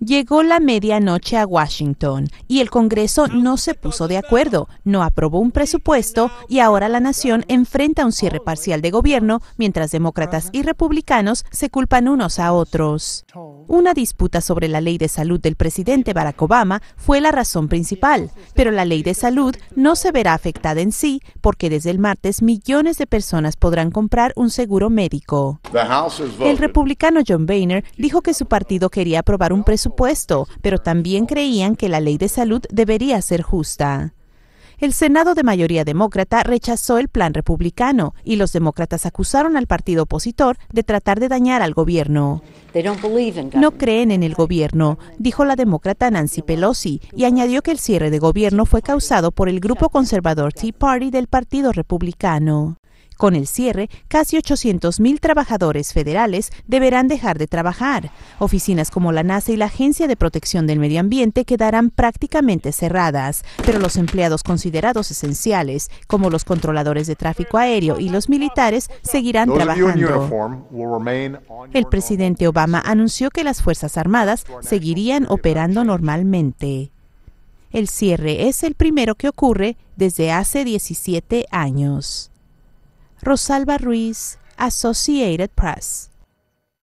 Llegó la medianoche a Washington y el Congreso no se puso de acuerdo, no aprobó un presupuesto y ahora la nación enfrenta un cierre parcial de gobierno mientras demócratas y republicanos se culpan unos a otros. Una disputa sobre la ley de salud del presidente Barack Obama fue la razón principal, pero la ley de salud no se verá afectada en sí porque desde el martes millones de personas podrán comprar un seguro médico. El republicano John Boehner dijo que su partido quería aprobar un presupuesto pero también creían que la ley de salud debería ser justa. El Senado de mayoría demócrata rechazó el plan republicano y los demócratas acusaron al partido opositor de tratar de dañar al gobierno. No creen en el gobierno, dijo la demócrata Nancy Pelosi, y añadió que el cierre de gobierno fue causado por el grupo conservador Tea Party del Partido Republicano. Con el cierre, casi 800.000 trabajadores federales deberán dejar de trabajar. Oficinas como la NASA y la Agencia de Protección del Medio Ambiente quedarán prácticamente cerradas, pero los empleados considerados esenciales, como los controladores de tráfico aéreo y los militares, seguirán trabajando. El presidente Obama anunció que las Fuerzas Armadas seguirían operando normalmente. El cierre es el primero que ocurre desde hace 17 años. Rosalba Ruiz, Associated Press.